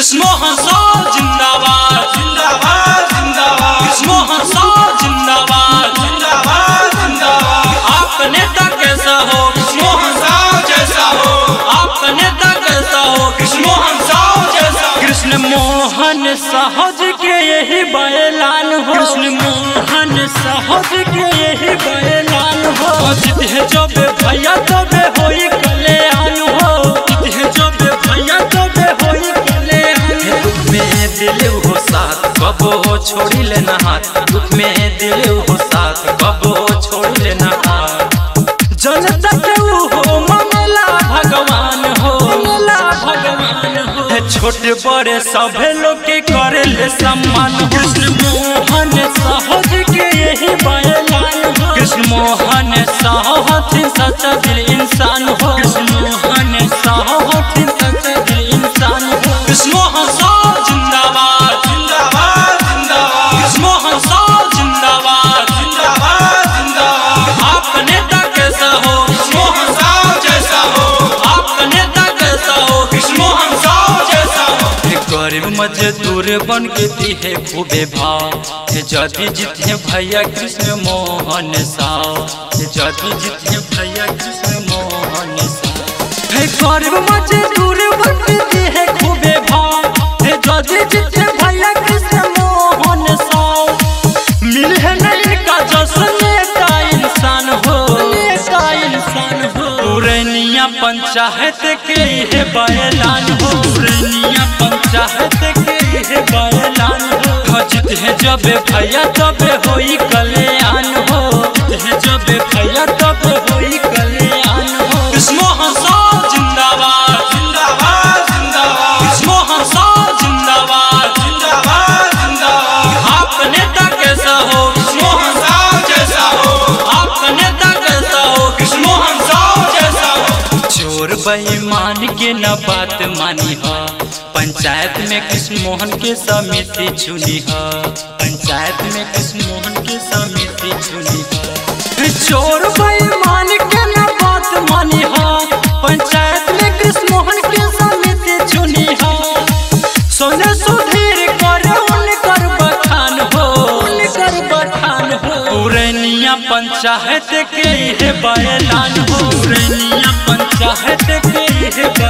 कृष्ण हंसा जिंदाबाद। जिंदाबाद जिंदाबाद। कृष्ण हंसा जिंदाबाद। जिंदाबाद जिंदाबाद। आपका नेता कैसा हो? कृष्ण हंसा जैसा हो। आपका नेता कैसा हो? कृष्ण हंसा जैसा कृष्ण मोहन सहज के यही बयलान हो। कृष्ण मोहन सहज के यही बयलान हो। जित है दिल हो साथ, कबो छोड़ी लेना हाथ? दुख में दिल हो साथ, कबो छोड़ी लेना हाथ? जनता हो भगवान हो। भगवान हो। छोटे बड़े सभे लोग के करे ले सम्मान कृष्ण मोहन सहज के यही बयलान हो। कृष्ण मोहन सहथिन सच्चा दिल इंसान हो। मजदूर बन के दिहे खूबे भाव। हे जदि जीते भैया कृष्ण मोहन साव। हे जदि जीते भैया कृष्ण मोहन साव। हे मजदूर बन के दिहे खूबे भाव। हे जदि जीते भैया कृष्ण मोहन साव। मिल है नहीं का जैसा नेता इंसान हो। नेता इंसान हो। पुरनिया पंचायत के ये बयलान हो। पुरनिया पंचायत के ये बयलान हो। खचित है जब भैया तब होई कल्याण हो। है जब भैया तब होई कल्याण हो। कृष्ण हंसा जिंदाबाद जिंदाबाद जिंदाबाद। कृष्ण हंसा जिंदाबाद। जिंदाबाद जिंदाबाद। आपका नेता कैसा हो? कृष्ण हंसा जैसा हो। आपका नेता कैसा हो? कृष्ण हंसा जैसा हो। चोर बेईमान के न बात मानी ह। पंचायत में कृष्ण मोहन के समिति चुनी ह। पंचायत में कृष्ण मोहन के समिति चुनी ह। चोर बेईमान के न बात मानी ह। पंचायत में कृष्ण मोहन के समिति चुनी ह। सोने सुधीर कर, उनकर बखान हो। उनकर बखान हो। पंचायत के ये बयलान हो। पंचायत के हो